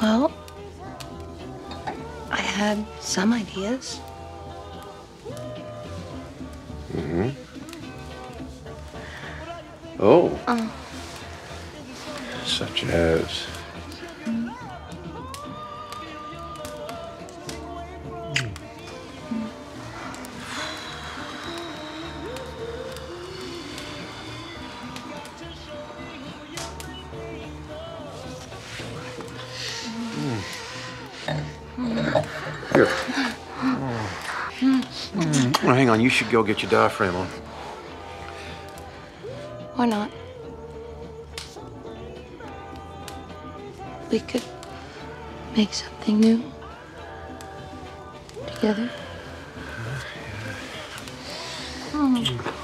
Well, I had some ideas. Mm-hmm. Oh. Oh. Such as. Here. Well, hang on. You should go get your diaphragm on. Why not? We could make something new together. Hmm.